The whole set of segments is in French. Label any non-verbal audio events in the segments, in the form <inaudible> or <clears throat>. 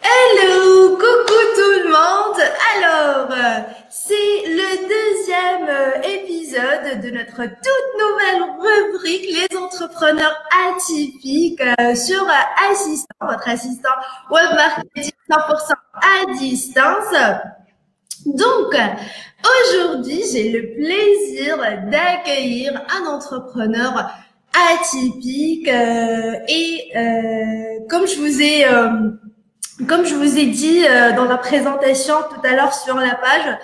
Hello, coucou tout le monde. Alors, euh, c'est le deuxième euh, épisode de notre toute nouvelle rubrique Les entrepreneurs atypiques euh, sur Assistant, votre assistant web marketing 100% à distance. Donc, aujourd'hui, j'ai le plaisir d'accueillir un entrepreneur atypique et comme je vous ai comme je vous ai dit euh, dans la présentation tout à l'heure sur la page,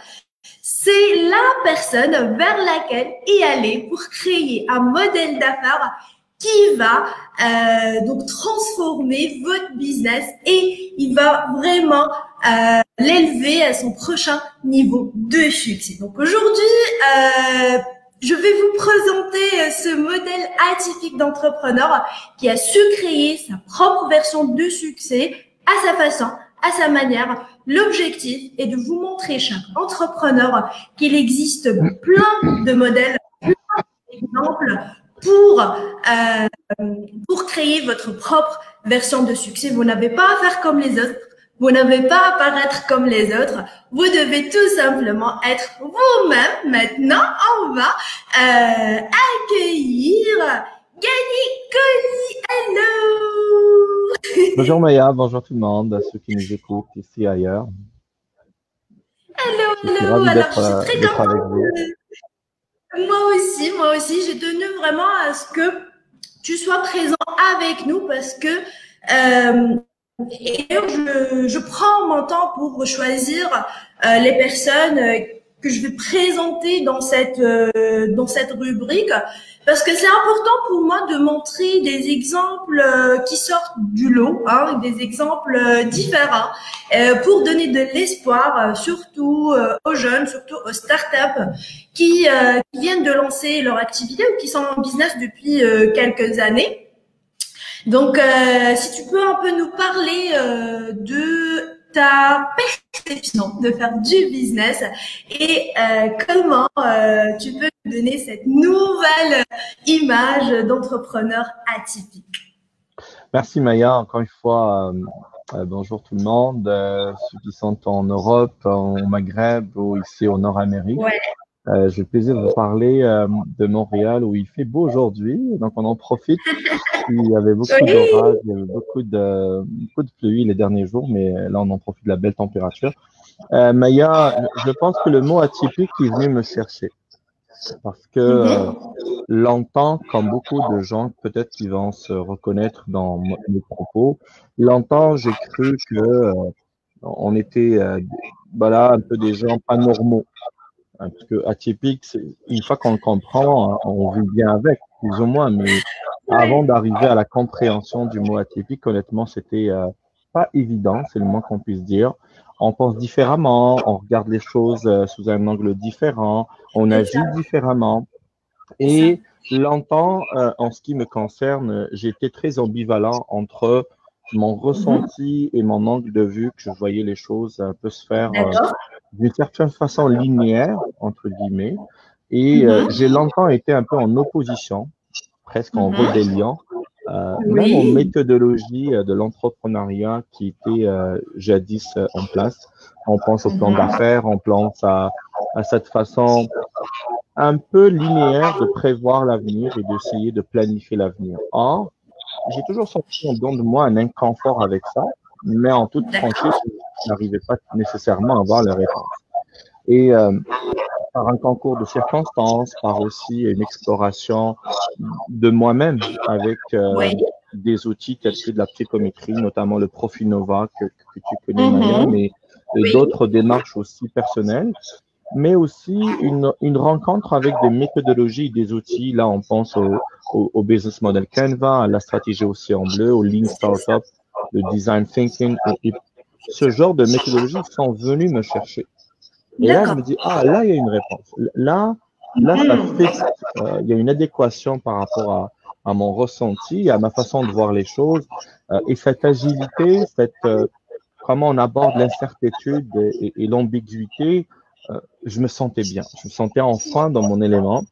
c'est la personne vers laquelle y aller pour créer un modèle d'affaires qui va euh, donc transformer votre business et il va vraiment euh, l'élever à son prochain niveau de succès. Donc aujourd'hui, je vais vous présenter ce modèle atypique d'entrepreneur qui a su créer sa propre version de succès à sa façon, à sa manière. L'objectif est de vous montrer, chaque entrepreneur, qu'il existe plein de modèles, plein d'exemples pour, euh, pour créer votre propre version de succès. Vous n'avez pas à faire comme les autres. Vous n'avez pas à paraître comme les autres. Vous devez tout simplement être vous-même. Maintenant, on va euh, accueillir Coli, hello <laughs> Bonjour Maya, bonjour tout le monde, à ceux qui nous écoutent ici et ailleurs. Hello, hello, alors je suis très contente. Moi aussi, moi aussi, j'ai tenu vraiment à ce que tu sois présent avec nous parce que euh, et je, je, prends mon temps pour choisir euh, les personnes que je vais présenter dans cette euh, dans cette rubrique parce que c'est important pour moi de montrer des exemples euh, qui sortent du lot, hein, des exemples euh, différents, euh, pour donner de l'espoir, surtout aux jeunes, surtout aux startups qui, qui viennent de lancer leur activité ou qui sont en business depuis quelques années. Donc, si tu peux un peu nous parler de ta perception de faire du business et euh, comment euh, tu peux donner cette nouvelle image d'entrepreneur atypique? Merci Maya, encore une fois. Euh, bonjour tout le monde, ceux qui sont en Europe, au Maghreb ou ici au Nord-Amérique. Euh, J'ai le plaisir de vous parler de Montréal où il fait beau aujourd'hui, donc on en profite. <laughs> Il y avait beaucoup d'orage, il y avait beaucoup de, beaucoup de pluie les derniers jours, mais là on en profite de la belle température. Euh, Maya, je pense que le mot atypique est venu me chercher. Parce que euh, longtemps, comme beaucoup de gens peut-être qui vont se reconnaître dans mes propos, longtemps j'ai cru que euh, on était euh, voilà un peu des gens pas normaux. Hein, parce que atypique, une fois qu'on le comprend, on vit bien avec, plus ou moins, mais avant d'arriver à la compréhension du mot atypique, honnêtement, c'était euh, pas évident, c'est le moins qu'on puisse dire. On pense différemment, on regarde les choses euh, sous un angle différent, on agit différemment. Et longtemps, euh, en ce qui me concerne, j'étais très ambivalent entre mon ressenti et mon angle de vue, que je voyais les choses un peu se faire d'une certaine façon linéaire, entre guillemets. Et mhm. j'ai longtemps été un peu en opposition presque en mhm. rébellion. Euh, Même en méthodologie euh, de l'entrepreneuriat qui était euh, jadis euh, en place. On pense au plan mhm. d'affaires, on pense à, à cette façon un peu linéaire de prévoir l'avenir et d'essayer de planifier l'avenir. Or, j'ai toujours senti en dedans de moi un inconfort avec ça, mais en toute franchise, je n'arrivais pas nécessairement à avoir la réponse. Et euh, par un concours de circonstances, par aussi une exploration de moi-même avec euh, des outils tels que de la psychométrie, notamment le Profil Nova que, que tu connais, mm mais et d'autres démarches aussi personnelles, mais aussi une, une, rencontre avec des méthodologies, des outils. Là, on pense au, au, au, business model Canva, à la stratégie aussi en bleu, au Lean Startup, le design thinking. Et ce genre de méthodologies sont venues me chercher. Et là, je me dis, ah, là, il y a une réponse. Là, là, ça hmm. fait, euh, il y a une adéquation par rapport à, à, mon ressenti, à ma façon de voir les choses. Euh, et cette agilité, cette, euh, comment on aborde l'incertitude et, et, l'ambiguïté, je me sentais bien. Je me sentais enfin dans mon élément.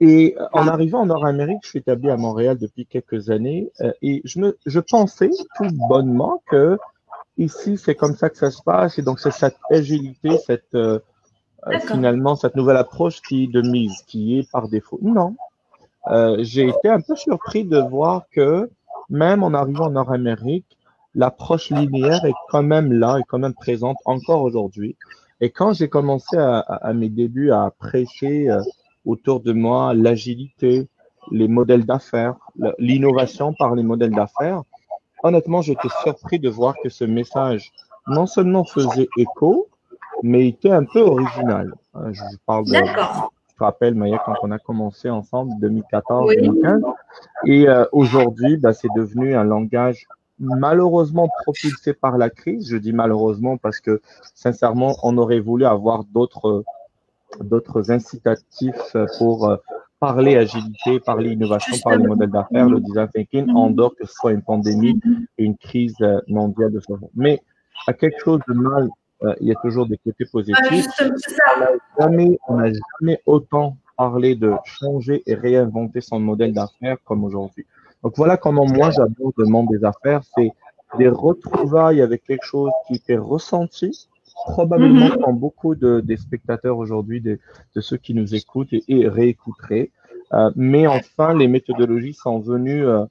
Et en arrivant en Nord-Amérique, je suis établi à Montréal depuis quelques années et je, me, je pensais tout bonnement que ici, c'est comme ça que ça se passe et donc c'est cette agilité, cette finalement cette nouvelle approche qui est de mise, qui est par défaut. Non, euh, j'ai été un peu surpris de voir que même en arrivant en Nord-Amérique, l'approche linéaire est quand même là, est quand même présente encore aujourd'hui. Et quand j'ai commencé à, à, mes débuts à prêcher euh, autour de moi l'agilité, les modèles d'affaires, l'innovation par les modèles d'affaires, honnêtement, j'étais surpris de voir que ce message non seulement faisait écho, mais était un peu original. Hein, je parle de, te rappelle, Maya, quand on a commencé ensemble, 2014-2015. Et euh, aujourd'hui, bah, c'est devenu un langage malheureusement propulsé par la crise. Je dis malheureusement parce que, sincèrement, on aurait voulu avoir d'autres d'autres incitatifs pour euh, parler agilité, parler innovation, parler modèle d'affaires, le design thinking, en dehors que ce soit une pandémie et une crise euh, mondiale de ce genre. Mais à quelque chose de mal euh, il y a toujours des côtés positifs. on n'a jamais, autant parlé de changer et réinventer son modèle d'affaires comme aujourd'hui. Donc voilà comment moi j'aborde le monde des affaires, c'est des retrouvailles avec quelque chose qui était ressenti, probablement mm beaucoup de, des spectateurs aujourd'hui, de, de, ceux qui nous écoutent et, réécouteraient. Euh, mais enfin, les méthodologies sont venues euh,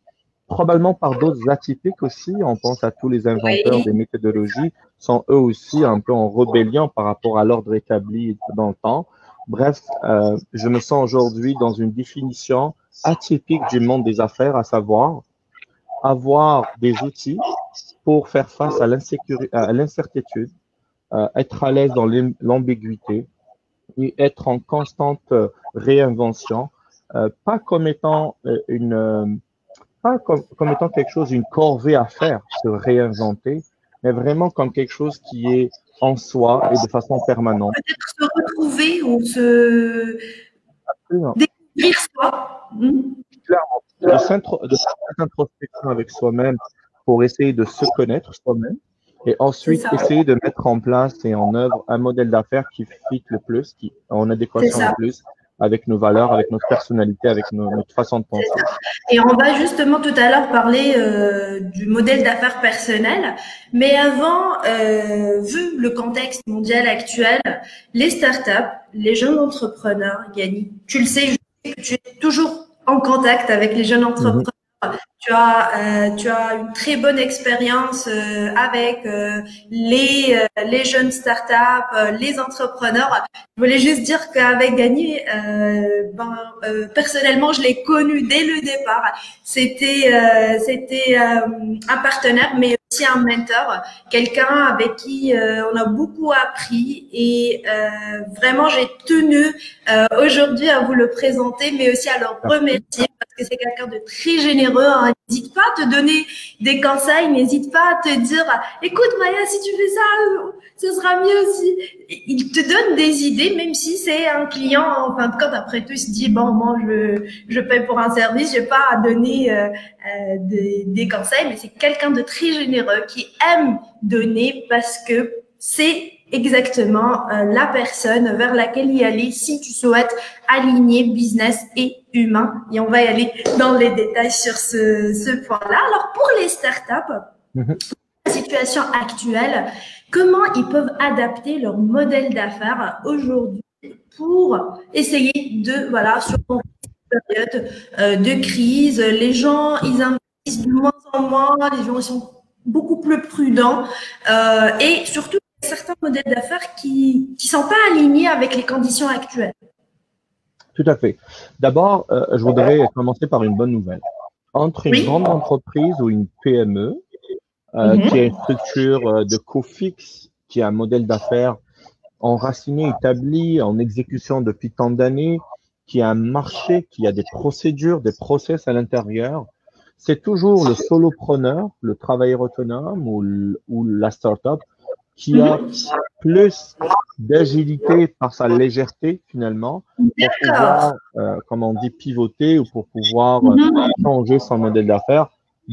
probablement par d'autres atypiques aussi. On pense à tous les inventeurs des méthodologies, sont eux aussi un peu en rébellion par rapport à l'ordre établi dans le temps. Bref, euh, je me sens aujourd'hui dans une définition atypique du monde des affaires, à savoir avoir des outils pour faire face à l'incertitude, euh, être à l'aise dans l'ambiguïté et être en constante euh, réinvention, euh, pas comme étant euh, une pas comme, comme étant quelque chose, une corvée à faire, se réinventer, mais vraiment comme quelque chose qui est en soi et de façon permanente. Peut-être se retrouver ou se découvrir soi. Hmm. Clairement, de s'introspection avec soi-même pour essayer de se connaître soi-même et ensuite essayer de mettre en place et en œuvre un modèle d'affaires qui fit le plus, qui en adéquation le plus avec nos valeurs, avec notre personnalité, avec notre façon de penser. Et on va justement tout à l'heure parler euh, du modèle d'affaires personnel, mais avant, euh, vu le contexte mondial actuel, les startups, les jeunes entrepreneurs, Yanni, tu le sais, tu es toujours en contact avec les jeunes mhm. entrepreneurs tu as, euh, tu as une très bonne expérience euh, avec euh, les, les jeunes startups, les entrepreneurs. Je voulais juste dire qu'avec Gagné, ben, personnellement, je l'ai connu dès le départ. C'était c'était un partenaire, mais aussi un mentor, quelqu'un avec qui on a beaucoup appris et vraiment j'ai tenu aujourd'hui à vous le présenter, mais aussi à le remercier c'est quelqu'un de très généreux. Hein, N'hésite pas à te donner des conseils, n'hésite pas à te dire, écoute Maya, si tu fais ça, ce sera mieux aussi. Il te donne des idées, même si c'est un client, en fin de compte, après tout, il se dit, bon, moi, je, je paye pour un service, je vais pas à donner euh, euh, des, des conseils, mais c'est quelqu'un de très généreux qui aime donner parce que c'est exactement euh, la personne vers laquelle y aller si tu souhaites aligner business et humain. Et on va y aller dans les détails sur ce, ce point-là. Alors pour les startups, mhm. la situation actuelle, comment ils peuvent adapter leur modèle d'affaires aujourd'hui pour essayer de, voilà, sur une période euh, de crise, les gens, ils investissent de moins en moins, les gens ils sont beaucoup plus prudents euh, et surtout certains modèles d'affaires qui ne sont pas alignés avec les conditions actuelles. Tout à fait. D'abord, euh, je voudrais commencer par une bonne nouvelle. Entre une grande entreprise ou une PME, euh, mhm. qui a une structure euh, de coût fixe, qui a un modèle d'affaires enraciné, établi, en exécution depuis tant d'années, qui a un marché, qui a des procédures, des process à l'intérieur, c'est toujours le solopreneur, le travailleur autonome ou, ou la startup qui a plus d'agilité par sa légèreté finalement pour pouvoir, euh, comme on dit, pivoter ou pour pouvoir euh, mhm. changer son modèle d'affaires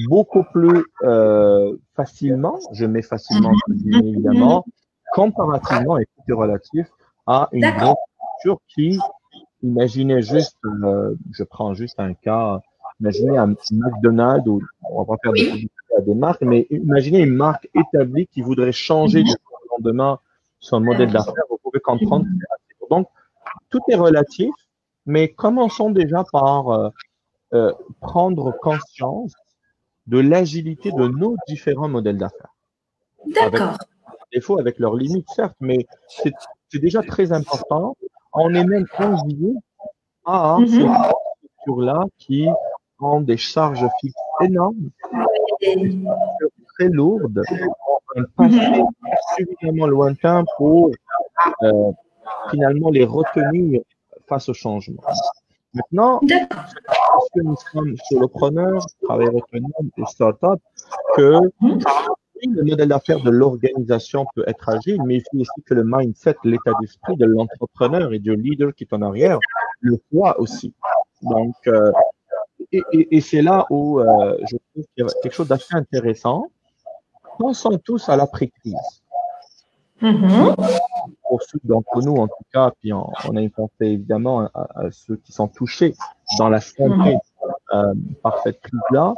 beaucoup plus euh, facilement, je mets facilement mhm. évidemment, comparativement et tout relatif à une grande structure qui imaginez juste, euh, je prends juste un cas, imaginez un McDonald's, ou on va pas faire des, des marques, mais imaginez une marque établie qui voudrait changer du lendemain son modèle d'affaires. Vous pouvez comprendre. Donc, tout est relatif, mais commençons déjà par euh, euh, prendre conscience de l'agilité de nos différents modèles d'affaires. D'accord. Des fois avec leurs limites, certes, mais c'est déjà très important. On est même envié à mm -hmm. ces structures-là qui ont des charges fixes énormes, très lourdes, un passé suffisamment lointain pour euh, finalement les retenir face au changement. Maintenant, parce que nous sommes solopreneurs, travailleurs autonomes et start-up, que le modèle d'affaires de l'organisation peut être agile, mais il faut aussi que le mindset, l'état d'esprit de l'entrepreneur et du leader qui est en arrière le soit aussi. Donc, euh, et, et, et c'est là où euh, je trouve qu'il y a quelque chose d'assez intéressant. Pensons tous à l'après-crise. Mm-hmm. Pour ceux d'entre nous, en tout cas, puis on, on a une pensée évidemment à, à, ceux qui sont touchés dans la santé euh, par cette crise-là.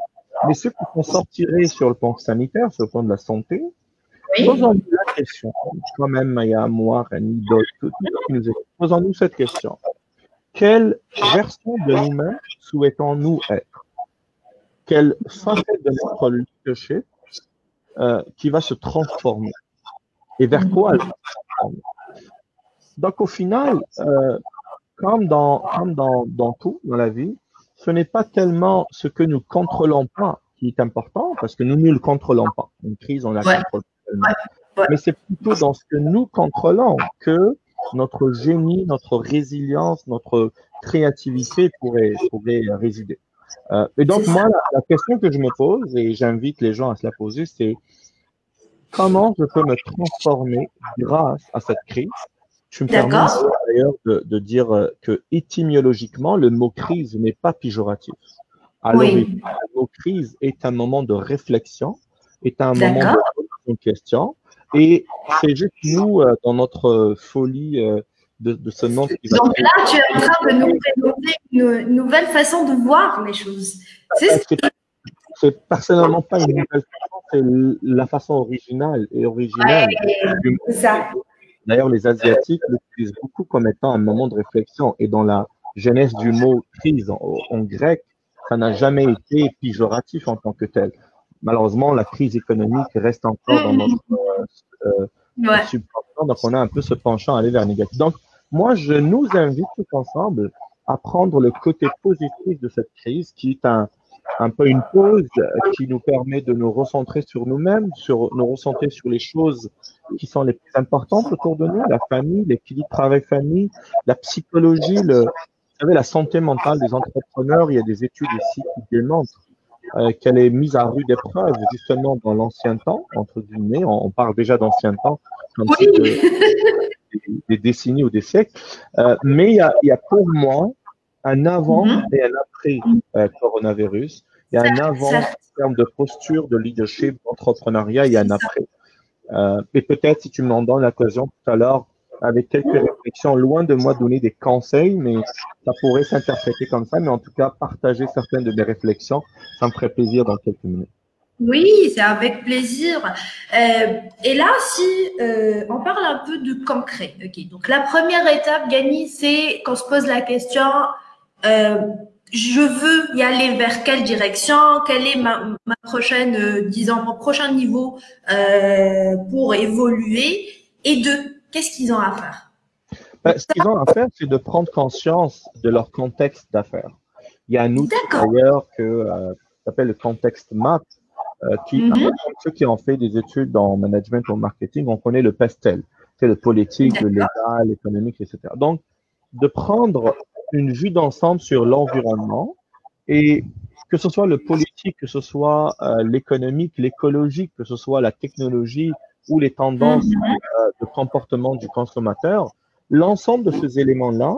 Mais ceux qui sont sortirés sur le plan sanitaire, sur le plan de la santé, posons-nous la question. Quand même, Maya, moi, Rani, d'autres, tous ceux qui nous posons-nous cette question. Quelle version de nous-mêmes souhaitons-nous être? Quelle facette de notre leadership euh, qui va se transformer? Et vers quoi elle va se transformer? Donc, au final, euh, comme, dans, comme dans, dans tout dans la vie, ce n'est pas tellement ce que nous contrôlons pas qui est important, parce que nous ne le contrôlons pas. Une crise, on la Ouais. contrôle pas tellement. Ouais. Ouais. Mais c'est plutôt dans ce que nous contrôlons que notre génie, notre résilience, notre créativité pourrait, pourrait résider. Euh, et donc, moi, la, la question que je me pose, et j'invite les gens à se la poser, c'est comment je peux me transformer grâce à cette crise? Je me permets d'ailleurs de, de dire euh, que étymologiquement, le mot crise n'est pas péjoratif. Oui. l'origine, le mot crise est un moment de réflexion, est un moment de question, et c'est juste nous, euh, dans notre folie euh, de, de ce qui va Donc là, tu es en train de nous présenter une nouvelle façon de voir les choses. C'est c'est personnellement pas une nouvelle façon, c'est la façon originale et originale ça. D'ailleurs, les Asiatiques l'utilisent beaucoup comme étant un moment de réflexion. Et dans la genèse du mot crise en, en grec, ça n'a jamais été péjoratif en tant que tel. Malheureusement, la crise économique reste encore dans notre euh, Ouais. subconscient, donc on a un peu ce penchant à aller vers le négatif. Donc, moi, je nous invite tous ensemble à prendre le côté positif de cette crise, qui est un, un peu une pause euh, qui nous permet de nous recentrer sur nous-mêmes, sur nous recentrer sur les choses qui sont les plus importantes autour de nous, la famille, l'équilibre travail-famille, la psychologie, le, vous savez, la santé mentale des entrepreneurs. Il y a des études ici qui démontrent euh, qu'elle est mise à rude épreuve justement dans l'ancien temps, entre guillemets. On, on parle déjà d'ancien temps, comme si de- des, des décennies ou des siècles. Euh, mais il y, a, il y a pour moi un avant Mhm. et un après euh, coronavirus. Il y a un avant en termes de posture, de leadership, d'entrepreneuriat, il y a un après. Euh, et peut-être, si tu m'en donnes l'occasion tout à l'heure, avec quelques réflexions, loin de moi donner des conseils, mais ça pourrait s'interpréter comme ça, mais en tout cas, partager certaines de mes réflexions, ça me ferait plaisir dans quelques minutes. Oui, c'est avec plaisir. Euh, et là, si euh, on parle un peu de concret. Donc la première étape, Gany, c'est qu'on se pose la question euh, je veux y aller vers quelle direction? Quelle est ma, prochaine, disons, mon prochain niveau pour évoluer? Et deux, qu'est-ce qu'ils ont à faire? Ben, ce qu'ils ont à faire, c'est de prendre conscience de leur contexte d'affaires. Il y a un outil d'ailleurs que euh, s'appelle le contexte map, euh, qui, pour ceux qui ont fait des études en management ou marketing, on connaît le PESTEL. C'est le politique, le légal, l'économique, etc. Donc, de prendre une vue d'ensemble sur l'environnement et que ce soit le politique, que ce soit euh, l'économique, l'écologique, que ce soit la technologie ou les tendances Mhm. euh, de comportement du consommateur, l'ensemble de ces éléments-là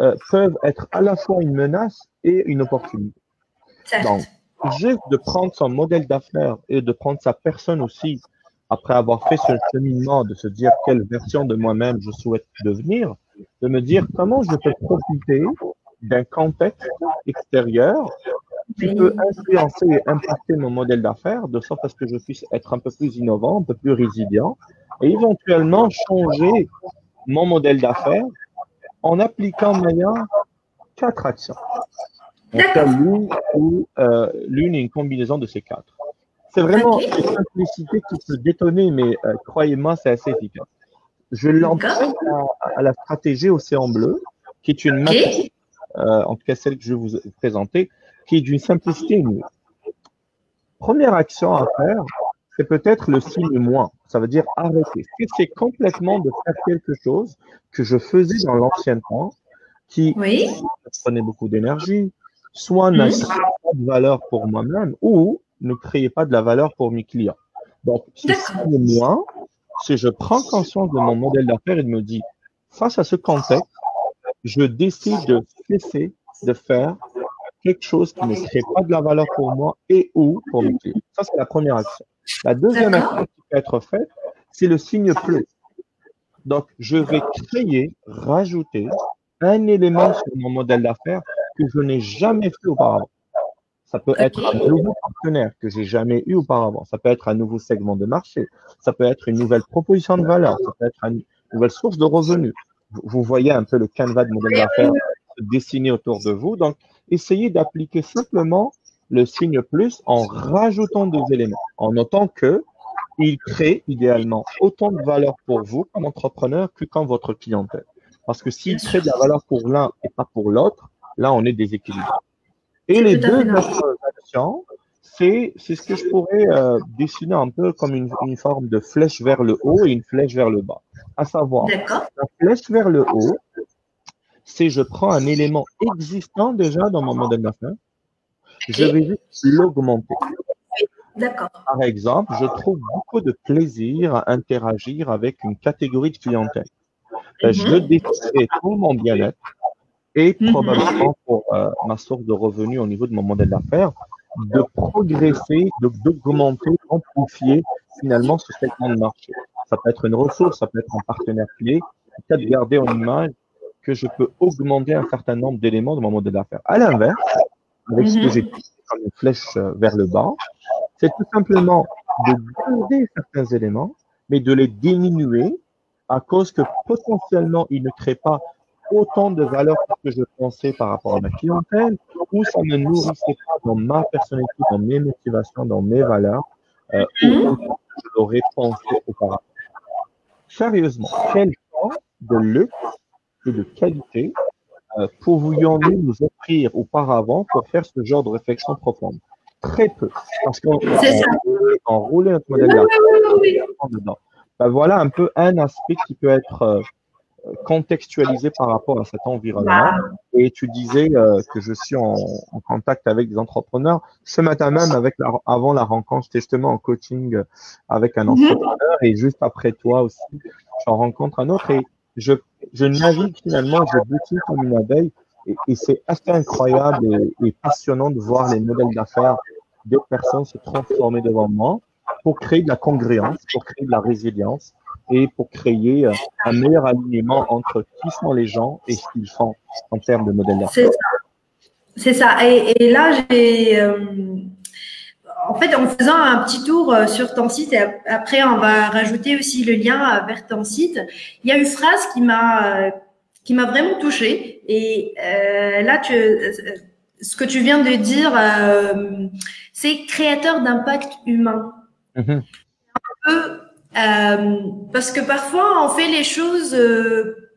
euh, peuvent être à la fois une menace et une opportunité. Donc, juste de prendre son modèle d'affaires et de prendre sa personne aussi, après avoir fait ce cheminement, de se dire quelle version de moi-même je souhaite devenir, de me dire comment je peux profiter d'un contexte extérieur qui peut influencer et impacter mon modèle d'affaires de sorte à ce que je puisse être un peu plus innovant, un peu plus résilient et éventuellement changer mon modèle d'affaires en appliquant Maya quatre actions. L'une ou euh, l'une et une combinaison de ces quatre. C'est vraiment une simplicité qui peut détonner, mais euh, croyez-moi, c'est assez efficace. Je l'entraîne à, la stratégie Océan Bleu, qui est une okay. euh, en tout cas celle que je vais vous présenter, qui est d'une simplicité inouïe. Première action à faire, c'est peut-être le signe moins. Ça veut dire arrêter. C'est complètement de faire quelque chose que je faisais dans l'ancien temps, qui prenait beaucoup d'énergie, soit n'a pas de valeur pour moi-même, ou ne créez pas de la valeur pour mes clients. Donc, c'est moi, si je prends conscience de mon modèle d'affaires et de me dire, face à ce contexte, je décide de cesser de faire quelque chose qui ne crée pas de la valeur pour moi et ou pour mes clients. Ça, c'est la première action. La deuxième action qui peut être faite, c'est le signe plus. Donc, je vais créer, rajouter un élément sur mon modèle d'affaires que je n'ai jamais fait auparavant. Ça peut être un nouveau partenaire que j'ai jamais eu auparavant. Ça peut être un nouveau segment de marché. Ça peut être une nouvelle proposition de valeur. Ça peut être une nouvelle source de revenus. Vous voyez un peu le canevas de modèle d'affaires se dessiner autour de vous. Donc, essayez d'appliquer simplement le signe plus en rajoutant des éléments, en notant que il crée idéalement autant de valeur pour vous comme entrepreneur que quand votre clientèle. Parce que s'il crée de la valeur pour l'un et pas pour l'autre, là, on est déséquilibré. Et les deux autres actions, c'est ce que je pourrais euh, dessiner un peu comme une, une, forme de flèche vers le haut et une flèche vers le bas. À savoir, la flèche vers le haut, c'est je prends un élément existant déjà dans mon modèle d'affaires, je vais juste l'augmenter. Par exemple, je trouve beaucoup de plaisir à interagir avec une catégorie de clientèle. Euh, je mhm. déciderai pour mon bien-être, et mhm. probablement pour euh, ma source de revenus au niveau de mon modèle d'affaires, de progresser, d'augmenter, d'amplifier finalement ce segment de marché. Ça peut être une ressource, ça peut être un partenaire clé, peut-être garder en image que je peux augmenter un certain nombre d'éléments de mon modèle d'affaires. À l'inverse, avec ce que mhm. j'ai comme une flèche euh, vers le bas, c'est tout simplement de garder certains éléments, mais de les diminuer à cause que potentiellement ils ne créent pas autant de valeur que je pensais par rapport à ma clientèle, ou ça ne nourrissait pas dans ma personnalité, dans mes motivations, dans mes valeurs, euh, ou je l'aurais pensé auparavant. Sérieusement, quel genre de luxe et de qualité euh, pouvions-nous nous offrir auparavant pour faire ce genre de réflexion profonde? Très peu. Parce qu'on enroulé notre modèle dedans. Ben voilà un peu un aspect qui peut être euh, contextualisé par rapport à cet environnement. Et tu disais euh, que je suis en, contact avec des entrepreneurs. Ce matin même, avec avant la rencontre, j'étais justement en coaching avec un mhm. entrepreneur et juste après toi aussi, j'en rencontre un autre et je, je navigue finalement, je boutique comme une abeille et, et c'est assez incroyable et, et, passionnant de voir les modèles d'affaires des personnes se transformer devant moi pour créer de la congruence, pour créer de la résilience et pour créer euh, un meilleur alignement entre qui sont les gens et ce qu'ils font en termes de modèle C'est ça. Ça. Et, là, j'ai. Euh, en fait, en faisant un petit tour euh, sur ton site, et après, on va rajouter aussi le lien vers ton site, il y a une phrase qui m'a qui m'a vraiment touchée. Et là, tu, ce que tu viens de dire, c'est créateur d'impact humain. Mm-hmm. Un peu euh, parce que parfois, on fait les choses euh,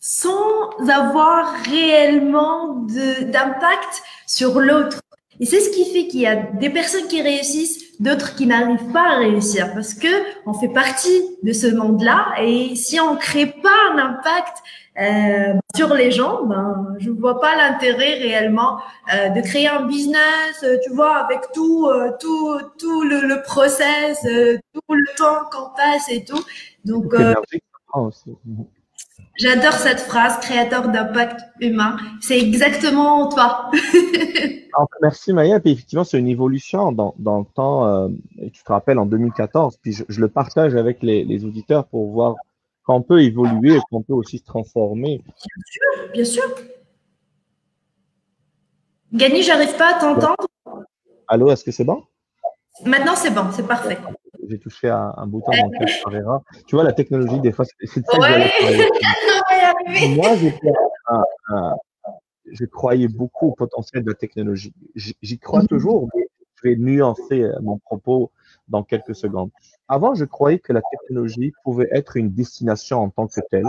sans avoir réellement d'impact sur l'autre. Et c'est ce qui fait qu'il y a des personnes qui réussissent, d'autres qui n'arrivent pas à réussir parce que on fait partie de ce monde-là et si on crée pas un impact euh, sur les gens, ben je vois pas l'intérêt réellement euh, de créer un business, euh, tu vois, avec tout euh, tout tout le, le process, euh, tout le temps qu'on passe et tout. Donc J'adore cette phrase, créateur d'impact humain. C'est exactement toi. <laughs> merci Maya. Puis effectivement, c'est une évolution dans, dans le temps. Euh, tu te rappelles en 2014. Puis je, je le partage avec les, les, auditeurs pour voir qu'on peut évoluer et qu'on peut aussi se transformer. Bien sûr, bien sûr. Gany, j'arrive pas à t'entendre. Allô, est-ce que c'est bon? Maintenant, c'est bon, c'est parfait. J'ai touché un, un bouton erreur. Tu vois, la technologie, des fois, c'est très <laughs> Moi, <laughs> je croyais beaucoup au potentiel de la technologie. J'y crois mhm. toujours, mais je vais nuancer euh, mon propos dans quelques secondes. Avant, je croyais que la technologie pouvait être une destination en tant que telle.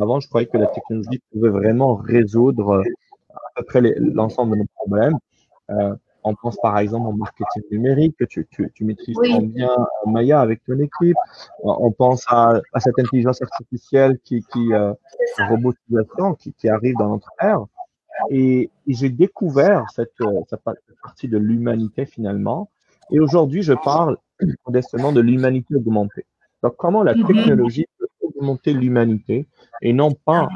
Avant, je croyais que la technologie pouvait vraiment résoudre euh, à peu près l'ensemble de nos problèmes. Euh, on pense par exemple au marketing numérique que tu, tu, tu maîtrises bien, Maya, avec ton équipe. On pense à, à cette intelligence artificielle qui, qui euh, robotisation qui, qui arrive dans notre ère. Et, et j'ai découvert cette, euh, cette, partie de l'humanité finalement. Et aujourd'hui, je parle <clears throat> modestement de l'humanité augmentée. Donc, comment la mhm. technologie peut augmenter l'humanité et non pas,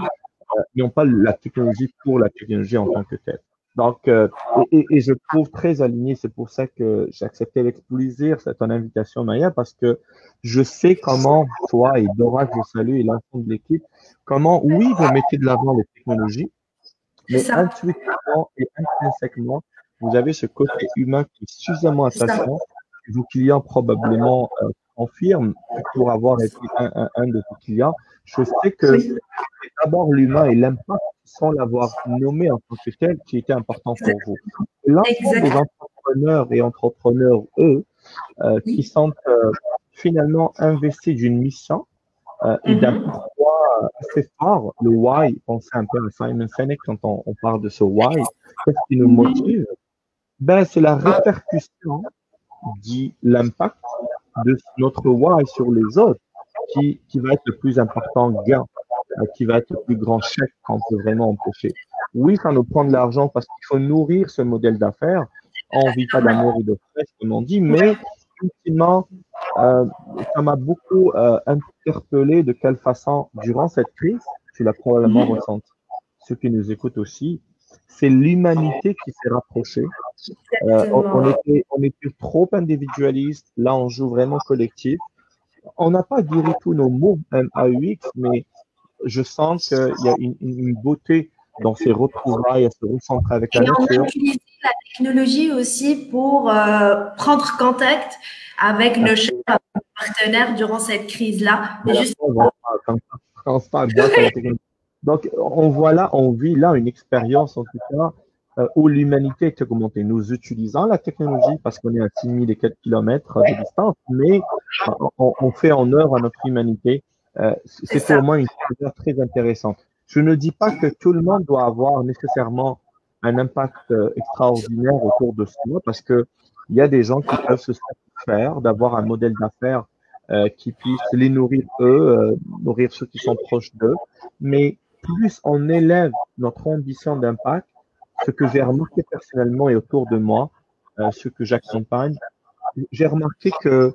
euh, non pas la technologie pour la technologie en tant que telle? Donc, euh, et, et, je trouve très aligné. C'est pour ça que j'ai accepté avec plaisir cette ton invitation, Maya, parce que je sais comment toi et Dora, que je salue, et l'ensemble de l'équipe, comment, oui, vous mettez de l'avant les technologies, mais intuitivement et intrinsèquement, vous avez ce côté humain qui est suffisamment attachant. Vos clients probablement euh, confirment pour avoir été un, un, un de vos clients. Je sais que c'est d'abord l'humain et l'impact sans l'avoir nommé en tant que tel qui était important pour vous. L'ensemble des entrepreneurs et entrepreneurs, eux, euh, qui sont euh, finalement investis d'une mission euh, et d'un mm-hmm. pourquoi assez fort, le why, pensez un peu à Simon Sinek quand on, on parle de ce why, qu'est-ce qui nous mm-hmm. motive? Ben, C'est la répercussion, dit l'impact de notre why sur les autres qui, qui va être le plus important gain qui va être le plus grand chèque qu'on peut vraiment empêcher. Oui, ça nous prend de l'argent parce qu'il faut nourrir ce modèle d'affaires. On vit pas d'amour et de fraîche, comme on dit, mais ultimement, euh, ça m'a beaucoup euh, interpellé de quelle façon, durant cette crise, tu l'as probablement ressenti, ceux qui nous écoutent aussi, c'est l'humanité qui s'est rapprochée. Euh, on, on, était, on était trop individualiste, là on joue vraiment collectif. On n'a pas guéri tous nos mots MAUX, mais je sens qu'il y a une, une, beauté dans ces retrouvailles, à se recentrer avec la nature. On a utilisé la technologie aussi pour euh, prendre contact avec nos partenaires durant cette crise-là. Donc, on voit là, on vit là une expérience, en tout cas, euh, où l'humanité est augmentée. Nous utilisons la technologie parce qu'on est à 6000 et quelques kilomètres de distance, mais on, on fait honneur à notre humanité euh, c'est pour moi une chose très intéressante. Je ne dis pas que tout le monde doit avoir nécessairement un impact euh, extraordinaire autour de soi parce que il y a des gens qui peuvent se satisfaire d'avoir un modèle d'affaires euh, qui puisse les nourrir eux, euh, nourrir ceux qui sont proches d'eux. Mais plus on élève notre ambition d'impact, ce que j'ai remarqué personnellement et autour de moi, euh, ce que j'accompagne, j'ai remarqué que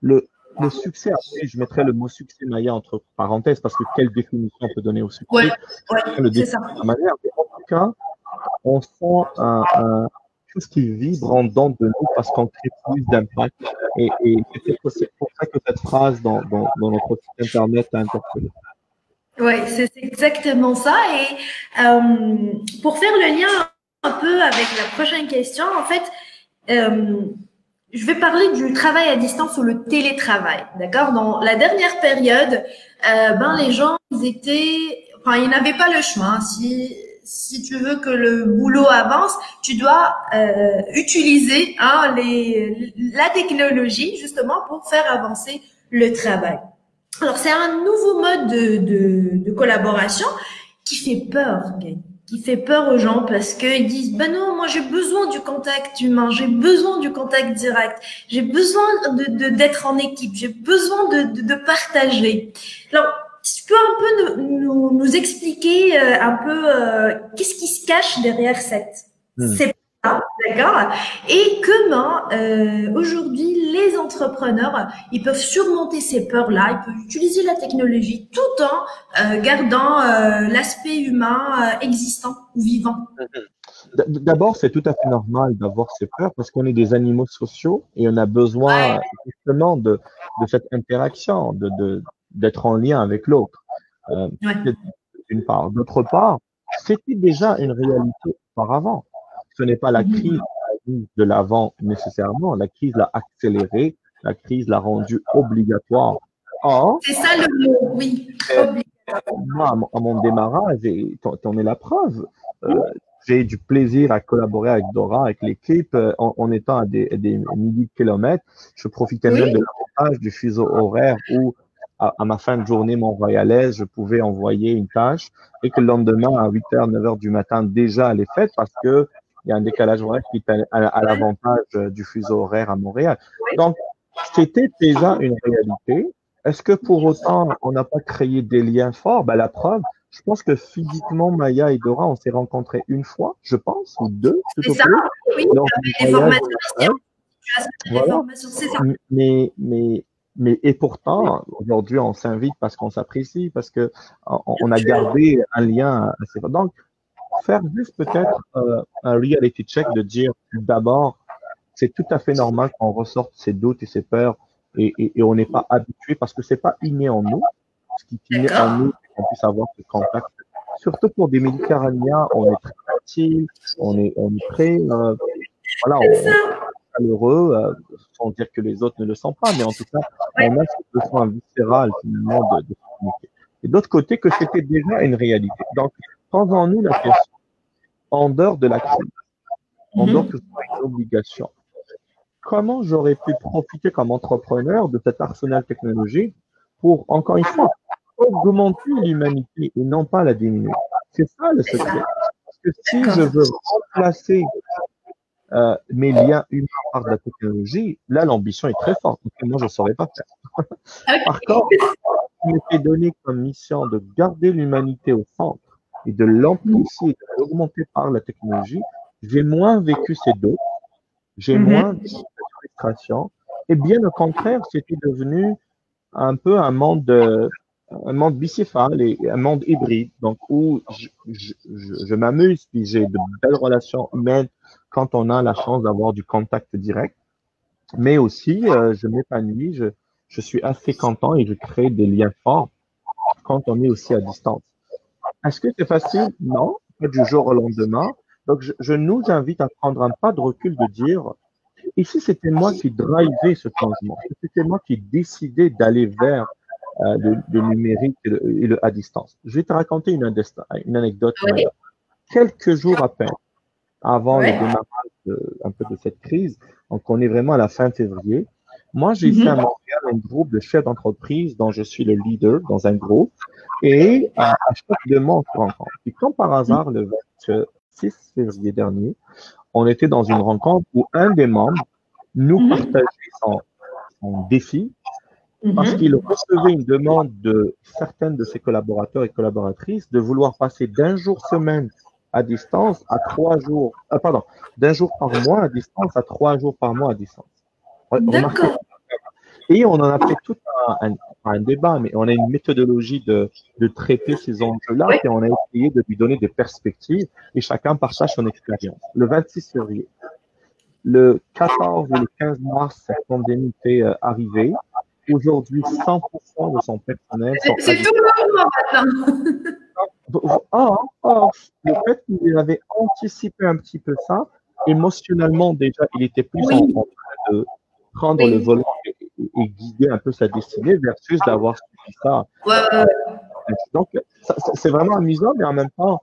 le, le succès, après, je mettrais le mot succès Maya entre parenthèses parce que quelle définition on peut donner au succès? Ouais, ouais, c'est ça. Manière, mais en tout cas, on sent un, un, tout ce qui vibre en dedans de nous parce qu'on crée plus d'impact. Et, et c'est pour ça que cette phrase dans, dans, dans notre site internet a interpellé. Oui, c'est exactement ça. Et euh, pour faire le lien un peu avec la prochaine question, en fait, euh, je vais parler du travail à distance ou le télétravail. D'accord? Dans la dernière période, euh, ben les gens ils étaient, enfin ils n'avaient pas le choix. Si si tu veux que le boulot avance, tu dois euh, utiliser hein, les, la technologie justement pour faire avancer le travail. Alors c'est un nouveau mode de, de, de collaboration qui fait peur, qui fait peur aux gens parce qu'ils disent ben non moi j'ai besoin du contact humain j'ai besoin du contact direct j'ai besoin de d'être en équipe j'ai besoin de, de, de, partager alors tu peux un peu nous, nous, nous expliquer euh, un peu euh, qu'est-ce qui se cache derrière cette hmm. D'accord. Et comment euh, aujourd'hui les entrepreneurs ils peuvent surmonter ces peurs-là, ils peuvent utiliser la technologie tout en euh, gardant euh, l'aspect humain existant ou vivant. D'abord, c'est tout à fait normal d'avoir ces peurs parce qu'on est des animaux sociaux et on a besoin justement de, de cette interaction, de, d'être en lien avec l'autre. D'une part. D'autre part, c'était déjà une réalité auparavant. Ce n'est pas la mhm. crise de l'avant nécessairement. La crise l'a accéléré, la crise l'a rendu obligatoire. C'est ça le mot, oui. Euh, moi, à mon démarrage, t'en es la preuve. Euh, j'ai eu du plaisir à collaborer avec Dora, avec l'équipe, euh, en, étant à des, milliers de kilomètres. Je profitais même de l'avantage du fuseau horaire où, à, ma fin de journée montréalaise, je pouvais envoyer une tâche et que le lendemain, à 8h, 9h du matin, déjà, elle est faite parce que il y a un décalage horaire qui est à, l'avantage du fuseau horaire à Montréal. Donc, c'était déjà une réalité. Est-ce que pour autant, on n'a pas créé des liens forts? Ben, La preuve, je pense que physiquement, Maya et Dora, on s'est rencontrés une fois, je pense, ou deux. C'est ça, oui, des formations. Voilà. C'est ça. Mais, mais, mais, et pourtant, aujourd'hui, on s'invite parce qu'on s'apprécie, parce que on, a gardé un lien assez fort. Donc, faire juste peut-être euh, un reality check de dire d'abord, c'est tout à fait normal qu'on ressorte ses doutes et ses peurs et, et, et on n'est pas habitué parce que c'est pas inné en nous. Ce qui est inné en nous, qu'on puisse avoir ce contact. Surtout pour des Méditerranéens, on est très facile, on est, on est très, euh, voilà, on, est chaleureux, euh, sans dire que les autres ne le sont pas, mais en tout cas, on a ce besoin viscéral finalement de, de communiquer. Et d'autre côté, que c'était déjà une réalité. Donc, posons-nous la question, en dehors de la crise, en dehors que ce une obligation, comment j'aurais pu profiter comme entrepreneur de cet arsenal technologique pour, encore une fois, augmenter l'humanité et non pas la diminuer? C'est ça le secret. Parce que si je veux remplacer euh, mes liens humains par la technologie, là, l'ambition est très forte. moi, je ne saurais pas faire. par contre, il m'était donné comme mission de garder l'humanité au centre et de l'amplifier, de l'augmenter par la technologie, j'ai moins vécu ces deux, j'ai mhm. moins de frustration, et bien au contraire, c'était devenu un peu un monde de, un monde bicéphale et un monde hybride, donc où je, je, je, m'amuse, puis j'ai de belles relations humaines quand on a la chance d'avoir du contact direct, mais aussi euh, je m'épanouis, je, je suis assez content et je crée des liens forts quand on est aussi à distance. Est-ce que c'est facile? Non, pas du jour au lendemain. Donc, je, je, nous invite à prendre un pas de recul de dire, ici, c'était moi qui drivais ce changement. C'était moi qui décidais d'aller vers euh, de, numérique et, le, à distance. Je vais te raconter une, une anecdote. Quelques jours à peine avant le démarrage de, un peu de cette crise, donc on est vraiment à la fin février, moi j'ai fait à mhm. Montréal un groupe de chefs d'entreprise dont je suis le leader dans un groupe et à, chaque demande rencontre. Et comme par hasard, le 26 février dernier, on était dans une rencontre où un des membres nous mhm. partageait son, son défi parce mhm. qu'il recevait une demande de certaines de ses collaborateurs et collaboratrices de vouloir passer d'un jour semaine à distance à trois jours, euh, pardon, d'un jour par mois à distance à trois jours par mois à distance. D'accord. Et on en a fait tout un, un, débat, mais on a une méthodologie de, de traiter ces enjeux-là et on a essayé de lui donner des perspectives et chacun partage son expérience. Le 26 février, le 14 ou le 15 mars, cette pandémie est euh, arrivée. Aujourd'hui, 100% de son personnel. C'est tout le monde maintenant. Or, or, <laughs> le fait qu'il avait anticipé un petit peu ça, émotionnellement déjà, il était plus en, train de prendre le volant et, guider un peu sa destinée versus d'avoir suivi ça. Ouais, ouais. Donc, c'est vraiment amusant, mais en même temps,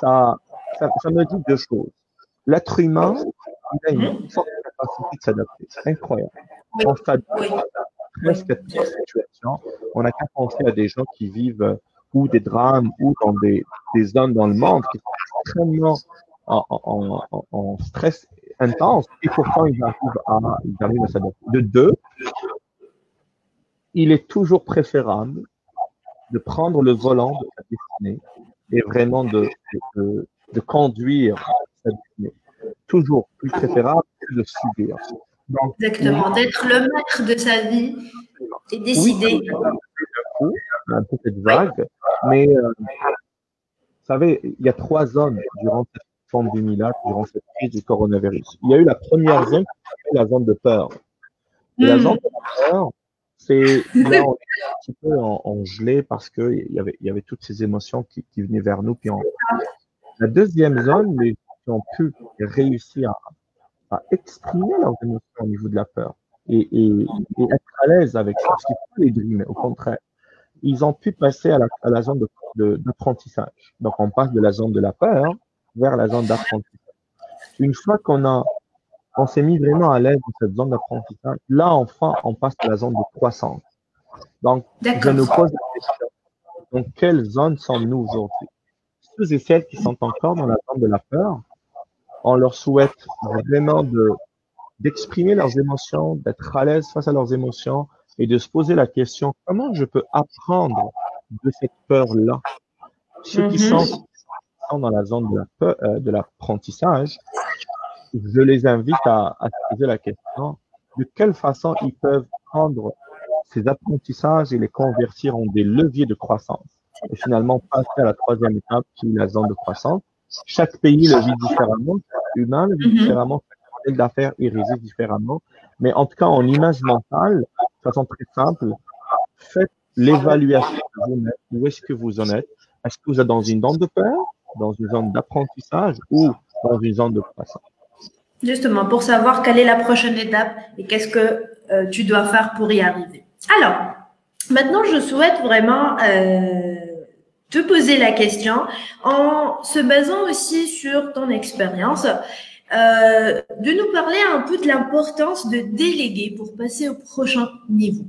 ça, ça, ça me dit deux choses. L'être humain, il a une forte capacité de s'adapter. C'est incroyable. On s'adapte presque à toute situation. On n'a qu'à penser à des gens qui vivent ou des drames ou dans des, des zones dans le monde qui sont extrêmement en, en, en, stress intense et pourtant ils arrivent à, ils arrivent à s'adapter. De deux, il est toujours préférable de prendre le volant de sa destinée et vraiment de, de, de conduire sa destinée. Toujours plus préférable que de subir. Exactement, d'être le maître de sa vie et décider. Oui, un peu cette vague, mais euh, vous savez, il y a trois zones durant cette pandémie-là, durant cette crise du coronavirus. Il y a eu la première zone, la zone de peur. Et la hmm. zone de peur, c'est là on est un petit peu en, gelé parce que il y avait y avait toutes ces émotions qui, qui venaient vers nous puis la deuxième zone les gens qui ont pu réussir à, à, exprimer leurs émotions au niveau de la peur et, et, et être à l'aise avec ça ce qui peut les mais au contraire ils ont pu passer à la, à la zone d'apprentissage de, donc on passe de la zone de la peur vers la zone d'apprentissage une fois qu'on a on s'est mis vraiment à l'aise dans cette zone d'apprentissage. Là, enfin, on passe à la zone de croissance. Donc, je nous pose la question, dans quelle zone sommes-nous aujourd'hui? Ceux et celles qui sont encore dans la zone de la peur, on leur souhaite vraiment de, d'exprimer leurs émotions, d'être à l'aise face à leurs émotions et de se poser la question, comment je peux apprendre de cette peur-là? Ceux qui mm-hmm. Sont dans la zone de la peur, euh, de l'apprentissage, je les invite à, à, se poser la question de quelle façon ils peuvent prendre ces apprentissages et les convertir en des leviers de croissance. Et finalement, passer à la troisième étape qui est la zone de croissance. Chaque pays le vit différemment, chaque humain le vit mhm. différemment, chaque modèle d'affaires y réside différemment. Mais en tout cas, en image mentale, de façon très simple, faites l'évaluation de vous-même. Où est-ce que vous en êtes? Est-ce que vous êtes dans une zone de peur, dans une zone d'apprentissage ou dans une zone de croissance? Justement, pour savoir quelle est la prochaine étape et qu'est-ce que euh, tu dois faire pour y arriver. Alors, maintenant, je souhaite vraiment euh, te poser la question en se basant aussi sur ton expérience. Euh, de nous parler un peu de l'importance de déléguer pour passer au prochain niveau.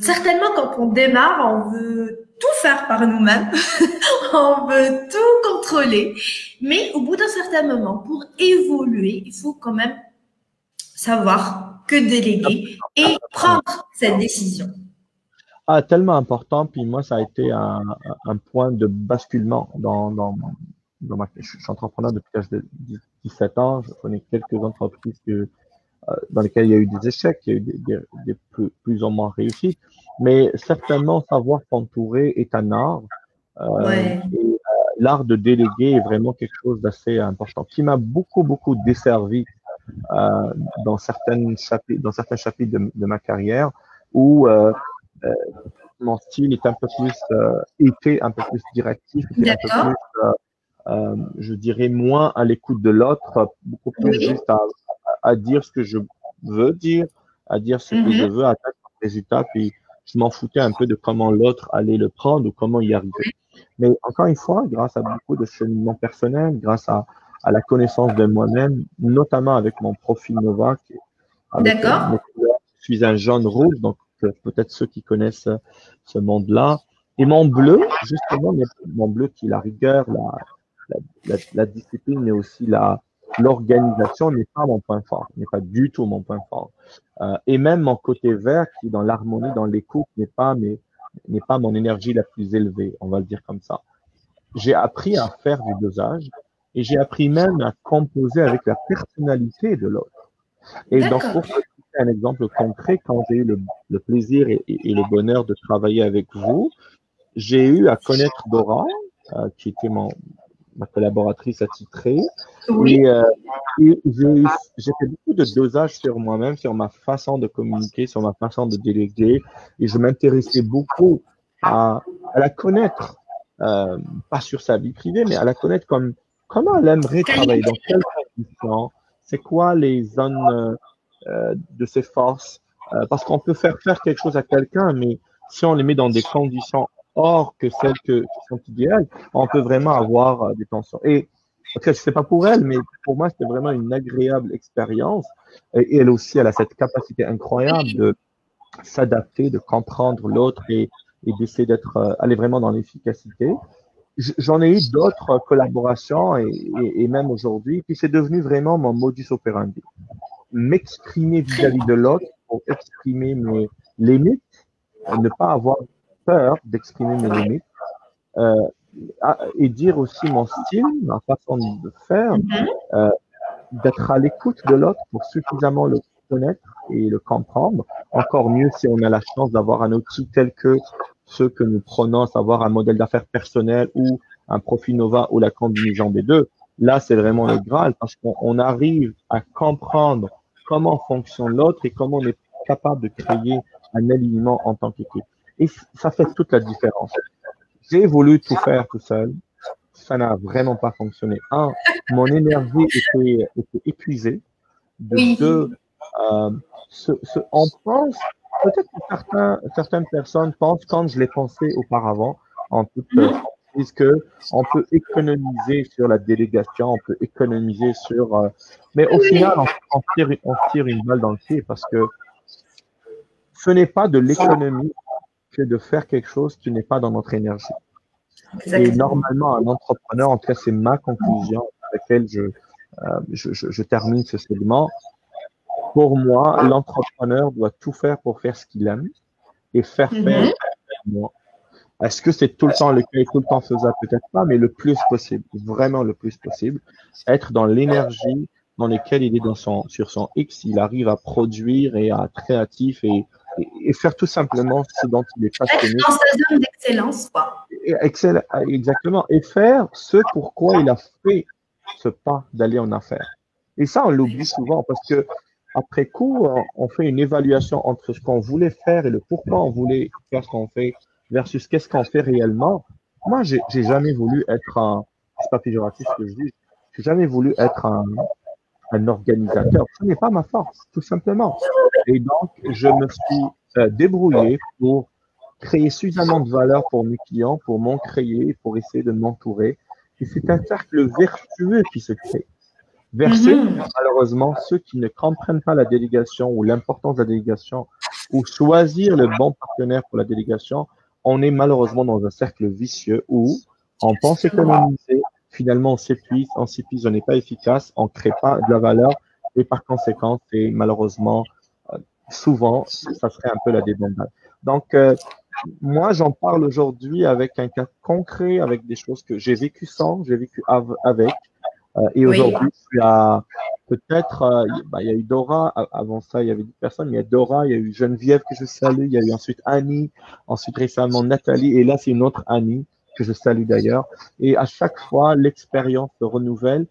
Certainement, quand on démarre, on veut tout faire par nous-mêmes, <laughs> on veut tout contrôler, mais au bout d'un certain moment, pour évoluer, il faut quand même savoir que déléguer et prendre cette décision. Ah, tellement important. Puis moi, ça a été un, point de basculement dans, dans, dans ma, je suis entrepreneur depuis l'âge de 17 ans. Je connais quelques entreprises que, dans lesquelles il y a eu des échecs, il y a eu des, des, plus, plus, ou moins réussis. Mais certainement, savoir s'entourer est un art. Euh, ouais. euh, l'art de déléguer est vraiment quelque chose d'assez important, qui m'a beaucoup, beaucoup desservi euh, dans, certaines chapitres, dans certains chapitres de, de ma carrière, où euh, euh, mon style est un peu plus euh, était un peu plus directif, était un peu plus euh, euh, je dirais, moins à l'écoute de l'autre, beaucoup plus juste à, à, dire ce que je veux dire, à dire ce que je mhm. veux, à atteindre un résultat, puis je m'en foutais un peu de comment l'autre allait le prendre ou comment y arriver. Mais encore une fois, grâce à beaucoup de cheminement personnel, grâce à, à la connaissance de moi-même, notamment avec mon profil Nova, D'accord. je suis un jaune rouge, donc peut-être ceux qui connaissent ce monde-là. Et mon bleu, justement, mon bleu qui est la rigueur, la, la, la, discipline, mais aussi la l'organisation n'est pas mon point fort, n'est pas du tout mon point fort. Euh, et même mon côté vert, qui dans l'harmonie, dans l'écoute, n'est pas mais n'est pas mon énergie la plus élevée, on va le dire comme ça. J'ai appris à faire du dosage et j'ai appris même à composer avec la personnalité de l'autre. Et donc, pour un exemple concret, quand j'ai eu le, le plaisir et, et, le bonheur de travailler avec vous, j'ai eu à connaître Dora, euh, qui était mon, ma collaboratrice attitrée. Oui. Et, euh, et j'ai fait beaucoup de dosage sur moi-même, sur ma façon de communiquer, sur ma façon de déléguer. Et je m'intéressais beaucoup à, à, la connaître, euh, pas sur sa vie privée, mais à la connaître comme comment elle aimerait travailler, dans quelles conditions, c'est quoi les zones euh, de ses forces. Parce qu'on peut faire faire quelque chose à quelqu'un, mais si on les met dans des conditions hors que celles que, qui sont idéales, on peut vraiment avoir euh, des tensions. Et je ne sais pas pour elle, mais pour moi, c'était vraiment une agréable expérience. Et, elle aussi, elle a cette capacité incroyable de s'adapter, de comprendre l'autre et, et d'essayer d'être, euh, aller vraiment dans l'efficacité. J'en ai eu d'autres collaborations et, et, et même aujourd'hui, puis c'est devenu vraiment mon modus operandi. M'exprimer vis-à-vis de l'autre pour exprimer mes limites, ne pas avoir peur d'exprimer mes limites euh, et dire aussi mon style, ma façon de faire, mm-hmm. euh, d'être à l'écoute de l'autre pour suffisamment le connaître et le comprendre. Encore mieux si on a la chance d'avoir un outil tel que ceux que nous prenons, savoir un modèle d'affaires personnel ou un profil Nova ou la combinaison des deux. Là, c'est vraiment le Graal parce qu'on arrive à comprendre comment fonctionne l'autre et comment on est capable de créer un alignement en tant qu'équipe. Et ça fait toute la différence. J'ai voulu tout faire tout seul. Ça n'a vraiment pas fonctionné. Un, mon énergie était, était épuisée. De deux, euh, ce, ce, on pense, peut-être que certains, certaines personnes pensent, quand je l'ai pensé auparavant, en toute disent que on peut économiser sur la délégation, on peut économiser sur, euh, mais au final, on, tire, on tire une balle dans le pied parce que ce n'est pas de l'économie que de faire quelque chose qui n'est pas dans notre énergie. Et normalement, un entrepreneur, en tout cas, c'est ma conclusion avec laquelle je, euh, je, je, je, termine ce segment. Pour moi, l'entrepreneur doit tout faire pour faire ce qu'il aime et faire faire mm est-ce que c'est tout le temps le cas et tout le temps faisable? Peut-être pas, mais le plus possible, vraiment le plus possible. Être dans l'énergie dans laquelle il est dans son, sur son X, il arrive à produire et à être créatif et, et, faire tout simplement ce dont il est passionné. Être dans sa zone d'excellence, quoi. Excel, exactement. Et faire ce pourquoi il a fait ce pas d'aller en affaires. Et ça, on l'oublie souvent parce que après coup, on fait une évaluation entre ce qu'on voulait faire et le pourquoi on voulait faire ce qu'on fait versus qu'est-ce qu'on fait réellement. Moi, j'ai jamais voulu être un, c'est pas péjoratif ce que je dis, j'ai jamais voulu être un, un organisateur. Ce n'est pas ma force, tout simplement. Et donc, je me suis euh, débrouillé pour créer suffisamment de valeur pour mes clients, pour m'en créer, pour essayer de m'entourer. Et c'est un cercle vertueux qui se crée. Versus, mm-hmm. malheureusement, ceux qui ne comprennent pas la délégation ou l'importance de la délégation ou choisir le bon partenaire pour la délégation on est malheureusement dans un cercle vicieux où on pense économiser, finalement on s'épuise, on s'épuise, on n'est pas efficace, on ne crée pas de la valeur et par conséquent, c'est malheureusement euh, souvent, ça serait un peu la débandade. Donc, euh, moi, j'en parle aujourd'hui avec un cas concret, avec des choses que j'ai vécu sans, j'ai vécu avec. Euh, et aujourd'hui, il y a peut-être, euh, bah, il y a eu Dora, avant ça, il y avait des personnes, il y a Dora, il y a eu Geneviève que je salue, il y a eu ensuite Annie, ensuite récemment Nathalie, et là, c'est une autre Annie que je salue d'ailleurs. Et à chaque fois, l'expérience se renouvelle.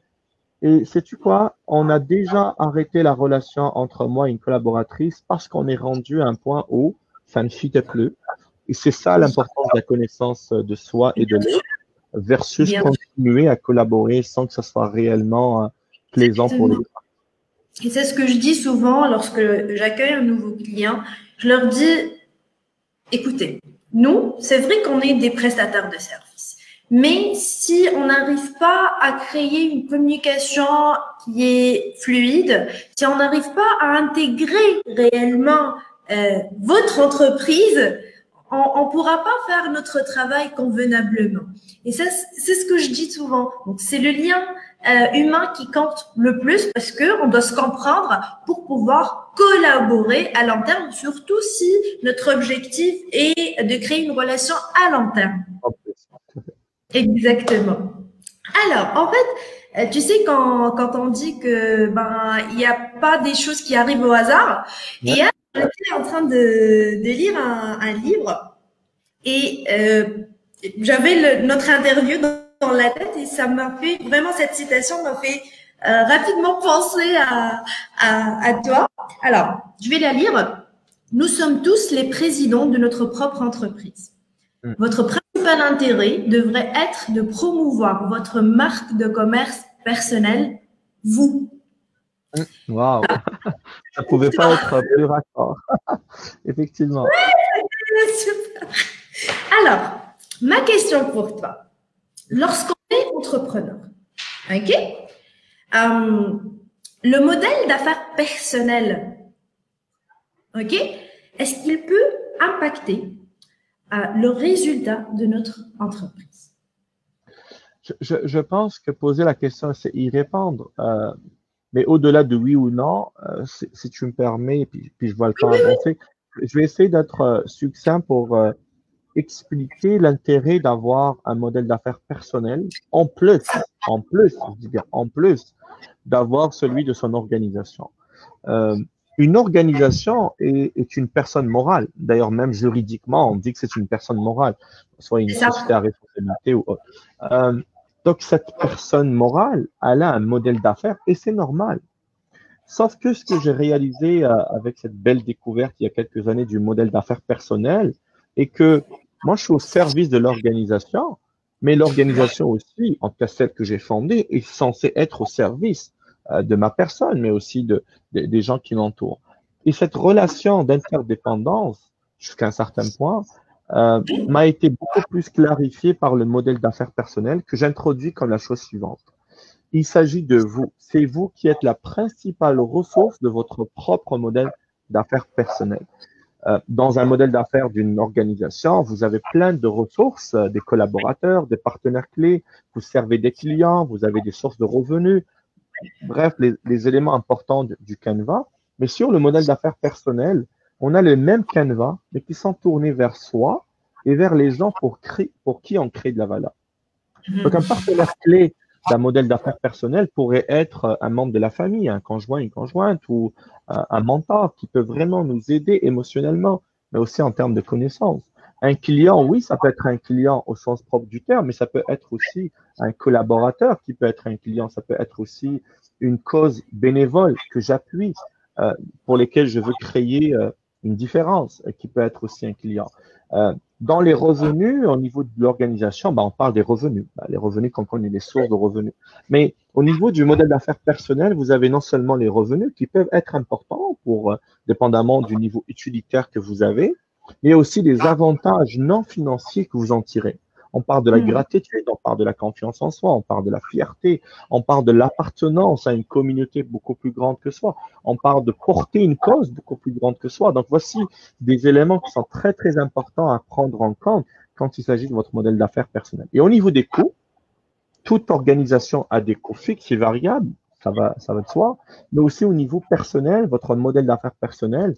Et sais-tu quoi? On a déjà arrêté la relation entre moi et une collaboratrice parce qu'on est rendu à un point où ça ne fitait plus. Et c'est ça l'importance de la connaissance de soi et de l'autre versus continuer à collaborer sans que ce soit réellement euh, plaisant pour les Et c'est ce que je dis souvent lorsque j'accueille un nouveau client. Je leur dis, écoutez, nous, c'est vrai qu'on est des prestataires de services. Mais si on n'arrive pas à créer une communication qui est fluide, si on n'arrive pas à intégrer réellement euh, votre entreprise, on ne pourra pas faire notre travail convenablement. Et ça, c'est ce que je dis souvent. Donc, c'est le lien euh, humain qui compte le plus parce que on doit se comprendre pour pouvoir collaborer à long terme, surtout si notre objectif est de créer une relation à long terme. <laughs> Exactement. Alors, en fait, euh, tu sais quand quand on dit que ben il n'y a pas des choses qui arrivent au hasard. Et j'étais en train de, de lire un, un livre et euh, j'avais notre interview dans, dans, la tête et ça m'a fait vraiment cette citation m'a fait euh, rapidement penser à, à, à toi. Alors, je vais la lire. Nous sommes tous les présidents de notre propre entreprise. Hmm. Votre principal intérêt devrait être de promouvoir votre marque de commerce personnelle, vous. Hmm. Waouh, <laughs> ça pouvait pas être plus raccord. <laughs> Effectivement. Ouais, <laughs> super. Alors, ma question pour toi, lorsqu'on est entrepreneur, ok, euh, le modèle d'affaires personnel, ok, est-ce qu'il peut impacter euh, le résultat de notre entreprise? Je, pense que poser la question, c'est y répondre. Euh, mais au-delà de oui ou non, si, tu me permets, puis, puis je vois le temps avancer, je vais essayer d'être succinct pour expliquer l'intérêt d'avoir un modèle d'affaires personnel, en plus, en plus, je dis bien en plus, d'avoir celui de son organisation. Euh, une organisation est, est, une personne morale. D'ailleurs, même juridiquement, on dit que c'est une personne morale, soit une société à responsabilité ou autre. Euh, donc, cette personne morale, elle a un modèle d'affaires et c'est normal. Sauf que ce que j'ai réalisé euh, avec cette belle découverte il y a quelques années du modèle d'affaires personnel est que moi, je suis au service de l'organisation, mais l'organisation aussi, en tout cas celle que j'ai fondée, est censée être au service euh, de ma personne, mais aussi de, des gens qui m'entourent. Et cette relation d'interdépendance, jusqu'à un certain point, euh, m'a été beaucoup plus clarifiée par le modèle d'affaires personnel que j'introduis comme la chose suivante. Il s'agit de vous. C'est vous qui êtes la principale ressource de votre propre modèle d'affaires personnel. Euh, dans un modèle d'affaires d'une organisation, vous avez plein de ressources, euh, des collaborateurs, des partenaires clés, vous servez des clients, vous avez des sources de revenus, bref, les, éléments importants du canevas. Mais sur le modèle d'affaires personnel, on a le même canevas, mais qui sont tournés vers soi et vers les gens pour, créer, pour qui on crée de la valeur. Mhm. Donc, un partenaire clé d'un modèle d'affaires personnel pourrait être un membre de la famille, un conjoint, une conjointe ou un mentor qui peut vraiment nous aider émotionnellement, mais aussi en termes de connaissances. Un client, oui, ça peut être un client au sens propre du terme, mais ça peut être aussi un collaborateur qui peut être un client, ça peut être aussi une cause bénévole que j'appuie, euh, pour lesquelles je veux créer euh, une différence, qui peut être aussi un client. Euh, dans les revenus, au niveau de l'organisation, ben, on parle des revenus. Ben, les revenus, quand on connaît les sources de revenus. Mais au niveau du modèle d'affaires personnel, vous avez non seulement les revenus qui peuvent être importants pour, euh, dépendamment du niveau utilitaire que vous avez, mais aussi des avantages non financiers que vous en tirez. On parle de la hmm. gratitude, on parle de la confiance en soi, on parle de la fierté, on parle de l'appartenance à une communauté beaucoup plus grande que soi, on parle de porter une cause beaucoup plus grande que soi. Donc voici des éléments qui sont très très importants à prendre en compte quand il s'agit de votre modèle d'affaires personnel. Et au niveau des coûts, toute organisation a des coûts fixes et variables, ça va, ça va de soi, mais aussi au niveau personnel, votre modèle d'affaires personnel,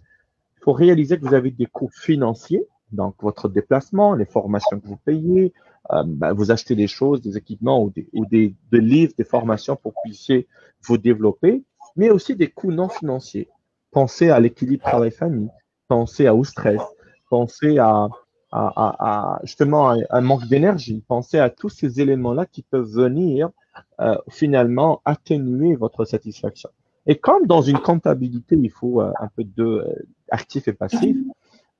il faut réaliser que vous avez des coûts financiers donc, votre déplacement, les formations que vous payez, euh, ben, vous achetez des choses, des équipements ou, des, livres, des formations pour que vous puissiez vous développer, mais aussi des coûts non financiers. Pensez à l'équilibre travail-famille, pensez à au stress, pensez à, justement à un manque d'énergie, pensez à tous ces éléments-là qui peuvent venir euh, finalement atténuer votre satisfaction. Et comme dans une comptabilité, il faut euh, un peu de actif et passif,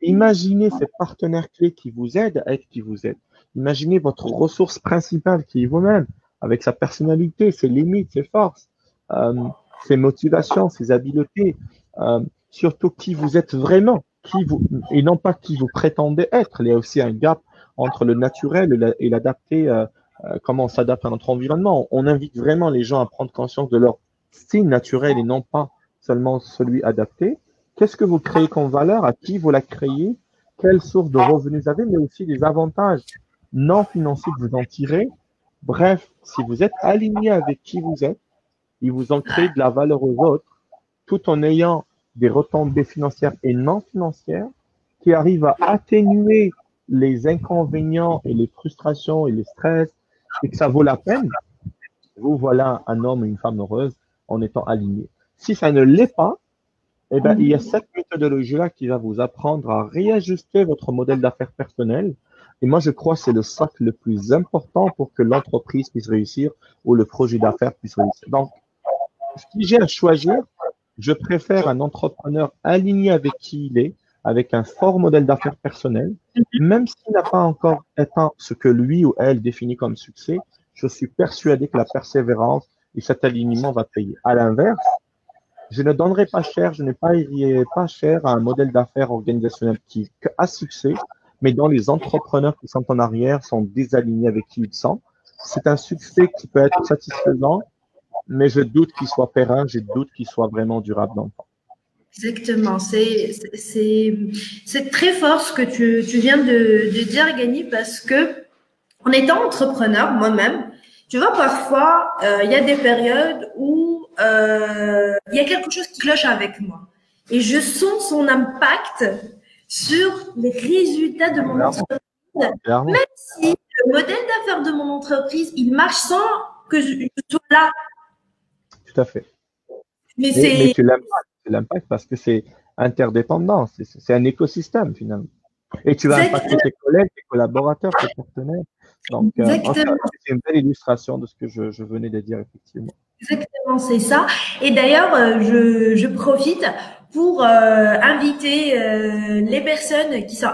Imaginez ces partenaires clés qui vous aident à être qui vous êtes. Imaginez votre ressource principale qui est vous-même, avec sa personnalité, ses limites, ses forces, euh, ses motivations, ses habiletés, euh, surtout qui vous êtes vraiment, qui vous, et non pas qui vous prétendez être. Il y a aussi un gap entre le naturel et l'adapté, euh, comment on s'adapte à notre environnement. On invite vraiment les gens à prendre conscience de leur style naturel et non pas seulement celui adapté. Qu'est-ce que vous créez comme valeur? À qui vous la créez? Quelle source de revenus vous avez Mais aussi des avantages non financiers que vous en tirez? Bref, si vous êtes aligné avec qui vous êtes, il vous en crée de la valeur aux autres, tout en ayant des retombées financières et non financières qui arrivent à atténuer les inconvénients et les frustrations et les stress et que ça vaut la peine, vous voilà un homme et une femme heureuse en étant alignés. Si ça ne l'est pas, eh bien, il y a cette méthodologie-là qui va vous apprendre à réajuster votre modèle d'affaires personnel. Et moi, je crois que c'est le socle le plus important pour que l'entreprise puisse réussir ou le projet d'affaires puisse réussir. Donc, si j'ai à choisir, je préfère un entrepreneur aligné avec qui il est, avec un fort modèle d'affaires personnel, même s'il n'a pas encore atteint ce que lui ou elle définit comme succès, je suis persuadé que la persévérance et cet alignement va payer. À l'inverse, je ne donnerai pas cher, je n'ai pas pas cher à un modèle d'affaires organisationnel qui a succès, mais dont les entrepreneurs qui sont en arrière sont désalignés avec qui ils sont. C'est un succès qui peut être satisfaisant, mais je doute qu'il soit pérenne, je doute qu'il soit vraiment durable dans le temps. Exactement, c'est très fort ce que tu, tu viens de, de dire, Gany, parce que en étant entrepreneur, moi-même, tu vois, parfois, euh, il y a des périodes où euh, il y a quelque chose qui cloche avec moi. Et je sens son impact sur les résultats de mon entreprise. Même si le modèle d'affaires de mon entreprise, il marche sans que je, sois là. Tout à fait. Mais, mais, tu l'impact parce que c'est interdépendant, c'est un écosystème finalement. Et tu vas impacter tes collègues, tes collaborateurs, tes partenaires. Donc, euh, c'est une belle illustration de ce que je, venais de dire, effectivement. Exactement, c'est ça. Et d'ailleurs, je, je profite pour euh, inviter euh, les personnes qui sont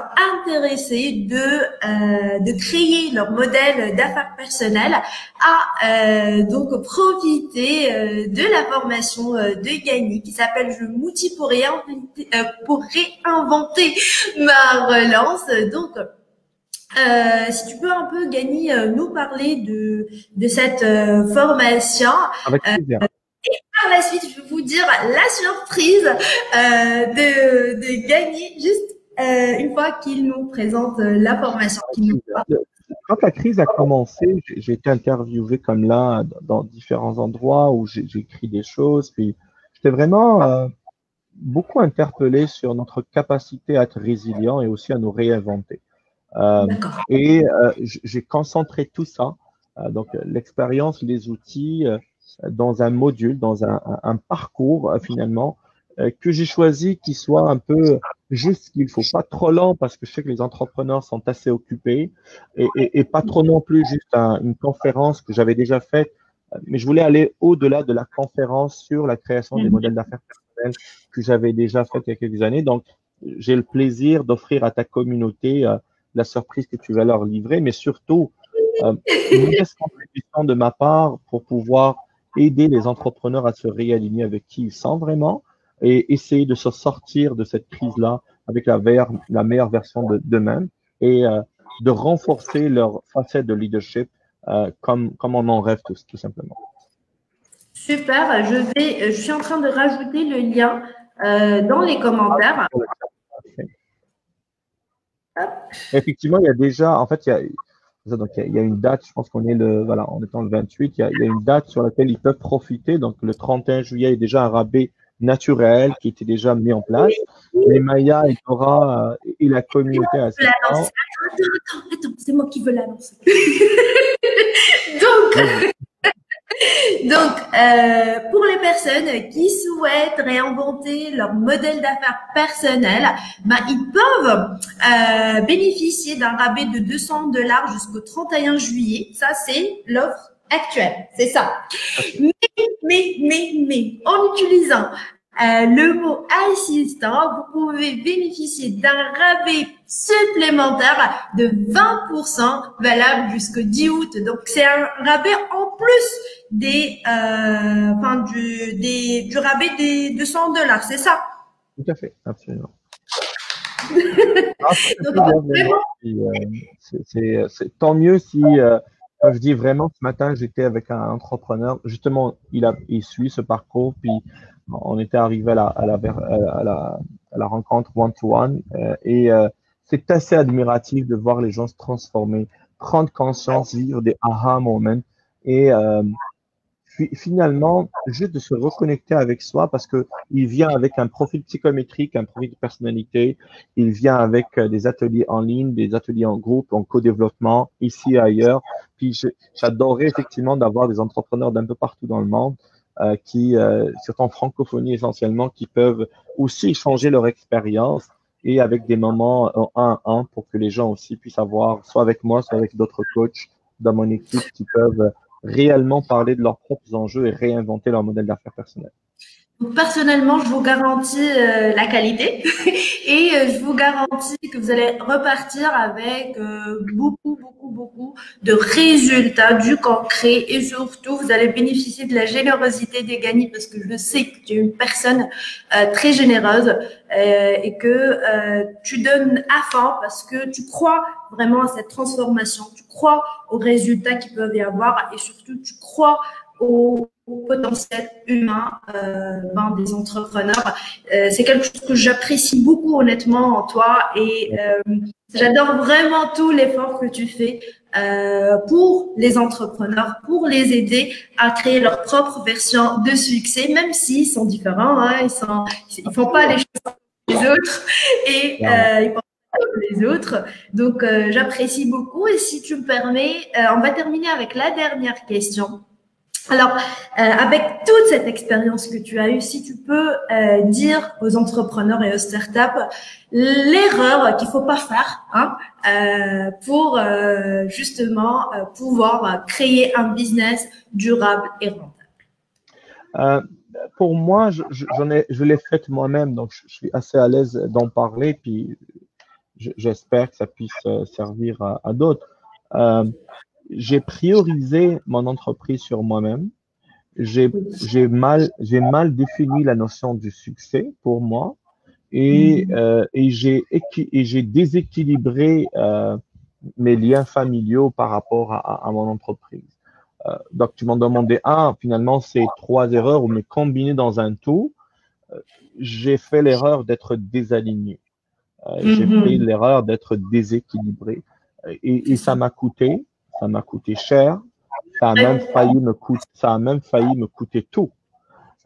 intéressées de euh, de créer leur modèle d'affaires personnel à donc profiter de la formation de Gagny qui s'appelle Je m'outil pour réinventer pour réinventer ma relance. Donc si tu peux un peu, Gagny, nous parler de, de cette formation. Avec plaisir par la suite, je vais vous dire la surprise euh, de, de gagner juste euh, une fois qu'il nous présente euh, la formation. Quand la crise a commencé, j'ai été interviewé comme là dans différents endroits où j'ai écrit des choses. Puis j'étais vraiment euh, beaucoup interpellé sur notre capacité à être résilient et aussi à nous réinventer. Euh, et euh, j'ai concentré tout ça, donc l'expérience, les outils, dans un module, dans un, un parcours euh, finalement euh, que j'ai choisi qui soit un peu juste qu'il faut pas trop lent parce que je sais que les entrepreneurs sont assez occupés et, et, et pas trop non plus juste une conférence que j'avais déjà faite mais je voulais aller au-delà de la conférence sur la création des mhm. modèles d'affaires personnels que j'avais déjà faite il y a quelques années donc j'ai le plaisir d'offrir à ta communauté euh, la surprise que tu vas leur livrer mais surtout euh, une contribution de ma part pour pouvoir aider les entrepreneurs à se réaligner avec qui ils sont vraiment et essayer de se sortir de cette crise-là avec la, la meilleure version d'eux-mêmes et euh, de renforcer leur facette de leadership euh, comme, comme on en rêve tous, tout simplement. Super, je, vais, je suis en train de rajouter le lien euh, dans les commentaires. <laughs> Effectivement, il y a déjà, en fait, il y a, donc, il y, a une date, je pense qu'on est le, voilà, en étant le 28, il y, a, il y, a, une date sur laquelle ils peuvent profiter. Donc, le 31 juillet est déjà un rabais naturel qui était déjà mis en place. Mais Maya, il aura, euh, et la communauté à Attends, attends, attends, c'est moi qui veux l'annoncer. <laughs> Donc, donc, euh, pour les personnes qui souhaitent réinventer leur modèle d'affaires personnel, ben, ils peuvent euh, bénéficier d'un rabais de 200 dollars jusqu'au 31 juillet. Ça, c'est l'offre actuelle. C'est ça. Mais, mais, mais, mais, en utilisant euh, le mot assistant, vous pouvez bénéficier d'un rabais supplémentaire de 20% valable jusqu'au 10 août. Donc, c'est un rabais en plus des, euh, enfin, du, des, du rabais des 200 dollars, c'est ça? Tout à fait, absolument. c'est tant mieux si, euh, je dis vraiment, ce matin, j'étais avec un entrepreneur, justement, il, a, il suit ce parcours, puis on était arrivé à la, à la, à la, à la rencontre one-to-one euh, et c'est assez admiratif de voir les gens se transformer, prendre conscience, vivre des aha moments et euh, finalement juste de se reconnecter avec soi parce que il vient avec un profil psychométrique, un profil de personnalité, il vient avec des ateliers en ligne, des ateliers en groupe, en co-développement ici et ailleurs. Puis j'adorerais effectivement d'avoir des entrepreneurs d'un peu partout dans le monde euh, qui, euh, surtout en francophonie essentiellement, qui peuvent aussi changer leur expérience et avec des moments un à un pour que les gens aussi puissent avoir, soit avec moi, soit avec d'autres coachs dans mon équipe qui peuvent réellement parler de leurs propres enjeux et réinventer leur modèle d'affaires personnel. Personnellement, je vous garantis euh, la qualité. <laughs> Et euh, je vous garantis que vous allez repartir avec euh, beaucoup, beaucoup, beaucoup de résultats, du concret. Et surtout, vous allez bénéficier de la générosité des gagnants parce que je sais que tu es une personne très généreuse et que tu donnes à fond parce que tu crois vraiment à cette transformation, tu crois aux résultats qui peuvent y avoir et surtout, tu crois au, potentiel humain euh, ben, des entrepreneurs. Euh, c'est quelque chose que j'apprécie beaucoup honnêtement en toi et euh, j'adore vraiment tout l'effort que tu fais pour les entrepreneurs, pour les aider à créer leur propre version de succès, même s'ils sont différents, hein, ils sont, ils font pas les choses les autres et ils les autres. Donc, j'apprécie beaucoup. Et si tu me permets, on va terminer avec la dernière question. Alors, euh, avec toute cette expérience que tu as eue, si tu peux euh, dire aux entrepreneurs et aux startups l'erreur qu'il faut pas faire hein, euh, pour justement pouvoir créer un business durable et rentable. Pour moi, je, l'ai faite moi-même, donc je, suis assez à l'aise d'en parler, puis j'espère que ça puisse servir à d'autres. J'ai priorisé mon entreprise sur moi-même. J'ai, j'ai mal, j'ai mal défini la notion du succès pour moi et, mm. euh, et j'ai, et j'ai déséquilibré euh, mes liens familiaux par rapport à, à mon entreprise. Euh, donc, tu m'en demandais un, finalement, c'est trois erreurs, mais combinées dans un tout. Euh, j'ai fait l'erreur d'être désaligné. Euh, j'ai fait l'erreur d'être déséquilibré. Et, et ça m'a coûté, ça m'a coûté cher. Ça a même failli me coûter, ça a même failli me coûter tout,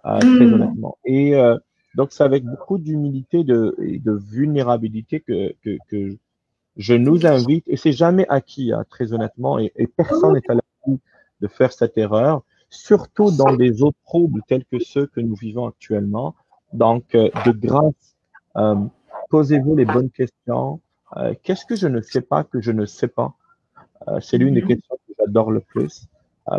euh, très mm. honnêtement. Et euh, donc, c'est avec beaucoup d'humilité de, et de vulnérabilité que, que, que je nous invite, et c'est jamais acquis, hein, très honnêtement, et, et personne n'est à l'abri de faire cette erreur, surtout dans des eaux troubles tels que ceux que nous vivons actuellement. Donc, euh, de grâce, posez-vous les bonnes questions. Qu'est-ce que je ne sais pas que je ne sais pas? C'est l'une des mhm. questions que j'adore le plus,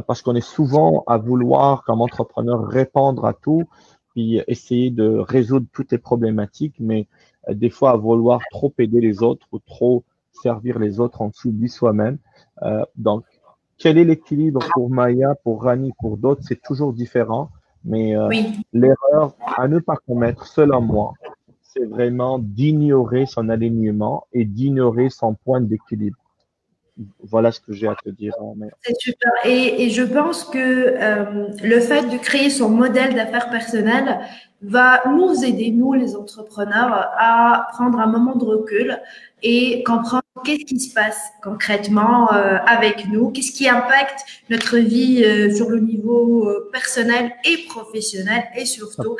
parce qu'on est souvent à vouloir, comme entrepreneur, répondre à tout, puis essayer de résoudre toutes les problématiques, mais des fois à vouloir trop aider les autres ou trop servir les autres, en s'oublie soi-même. donc, quel est l'équilibre pour Maya, pour Rani, pour d'autres, c'est toujours différent. Mais euh, l'erreur à ne pas commettre, selon moi, c'est vraiment d'ignorer son alignement et d'ignorer son point d'équilibre. Voilà ce que j'ai à te dire. C'est super. Et, je pense que euh, le fait de créer son modèle d'affaires personnel va nous aider, nous les entrepreneurs, à prendre un moment de recul et comprendre qu'est-ce qui se passe concrètement euh, avec nous, qu'est-ce qui impacte notre vie euh, sur le niveau personnel et professionnel et surtout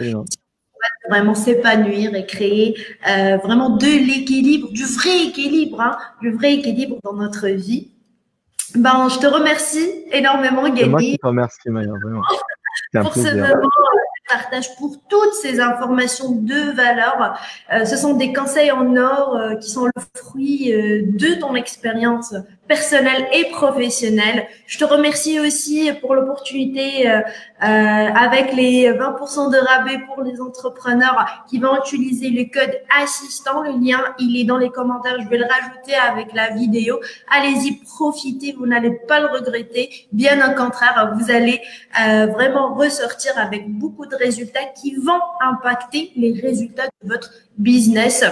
vraiment s'épanouir et créer euh, vraiment de l'équilibre, du vrai équilibre, hein, du vrai équilibre dans notre vie. Ben, je te remercie énormément, Gaby. Moi qui te remercie, Maya, vraiment. <laughs> pour ce moment partage pour toutes ces informations de valeur. Euh, ce sont des conseils en or euh, qui sont le fruit euh, de ton expérience personnelle et professionnelle. Je te remercie aussi pour l'opportunité avec les 20% de rabais pour les entrepreneurs qui vont utiliser le code assistant. Le lien, il est dans les commentaires. Je vais le rajouter avec la vidéo. Allez-y, profitez. Vous n'allez pas le regretter. Bien au contraire, vous allez vraiment ressortir avec beaucoup de résultats qui vont impacter les résultats de votre business.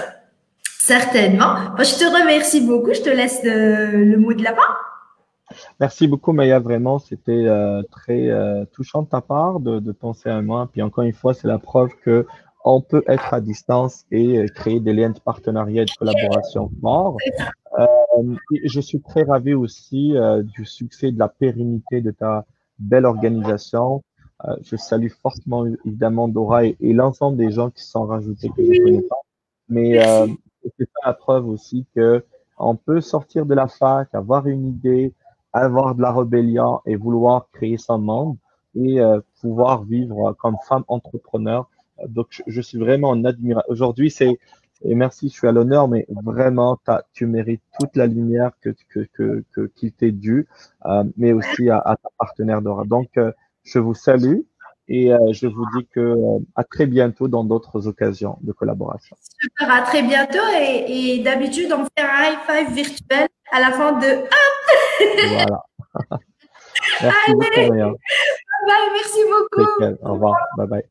Certainement. je te remercie beaucoup. Je te laisse le, mot de la fin. Merci beaucoup, Maya. Vraiment, c'était euh, très euh, touchant de ta part de, penser à moi. Puis encore une fois, c'est la preuve que on peut être à distance et euh, créer des liens de partenariat et de collaboration forts. je suis très ravi aussi du succès de la pérennité de ta belle organisation. Euh, je salue fortement évidemment Dora et, l'ensemble des gens qui sont rajoutés que je ne connais pas. Mais euh, c'est la preuve aussi que on peut sortir de la fac, avoir une idée, avoir de la rébellion et vouloir créer son monde et euh, pouvoir vivre comme femme entrepreneur. Donc, je, suis vraiment en admiration. Aujourd'hui, c'est et merci, je suis à l'honneur, mais vraiment, tu mérites toute la lumière que, que, que, que qui t'est due, euh, mais aussi à, à, ta partenaire Dora. Donc, euh, je vous salue et euh, je vous dis que euh, à très bientôt dans d'autres occasions de collaboration. Super, à très bientôt et, d'habitude on fait un high five virtuel à la fin de <laughs> Voilà. <laughs> merci beaucoup. Bye, merci beaucoup. Au revoir. Bye bye.